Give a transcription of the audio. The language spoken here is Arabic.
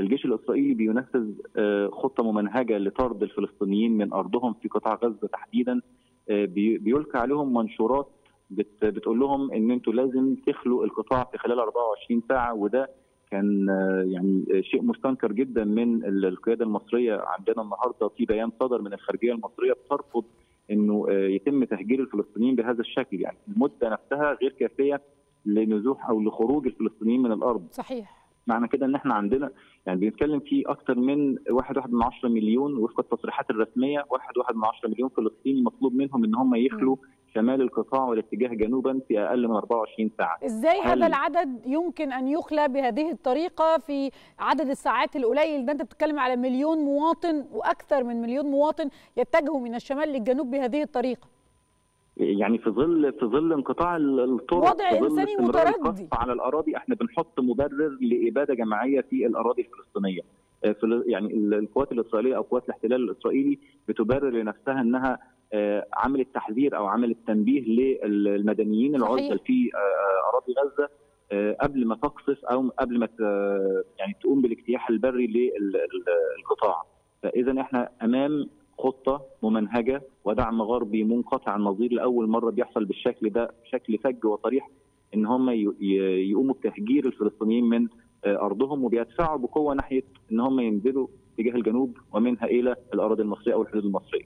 الجيش الإسرائيلي بينفذ خطة ممنهجة لطرد الفلسطينيين من أرضهم في قطاع غزة تحديدا. بيلقي عليهم منشورات بتقول لهم إن أنتوا لازم تخلوا القطاع في خلال 24 ساعة وده كان يعني شيء مستنكر جدا من القيادة المصرية عندنا النهارده في بيان صدر من الخارجية المصرية بترفض إنه يتم تهجير الفلسطينيين بهذا الشكل. يعني المدة نفسها غير كافية لنزوح أو لخروج الفلسطينيين من الأرض. صحيح. معنى كده إن إحنا عندنا يعني بنتكلم في أكثر من 1.1 مليون وفق التصريحات الرسمية 1.1 مليون فلسطيني مطلوب منهم إن هم يخلوا شمال القطاع والاتجاه جنوبا في أقل من 24 ساعة. إزاي هذا العدد يمكن أن يخلى بهذه الطريقة في عدد الساعات القليل ده أنت بتتكلم على مليون مواطن وأكثر من مليون مواطن يتجهوا من الشمال للجنوب بهذه الطريقة. يعني في ظل في ظل انقطاع الطرق وضع انساني متردي على الأراضي إحنا بنحط مبرر لإبادة جماعية في الأراضي الفلسطينية. يعني القوات الإسرائيلية أو قوات الاحتلال الإسرائيلي بتبرر لنفسها إنها عملت تحذير أو عملت تنبيه للمدنيين العزل في أراضي غزة قبل ما تقصف أو قبل ما يعني تقوم بالاجتياح البري للقطاع فاذا إحنا أمام خطة ممنهجة ودعم غربي منقطع النظير لأول مرة بيحصل بالشكل ده بشكل فج وصريح إن هم يقوموا بتهجير الفلسطينيين من أرضهم وبيدفعوا بقوة ناحية إن هم ينزلوا اتجاه الجنوب ومنها إلى الأراضي المصرية أو الحدود المصرية.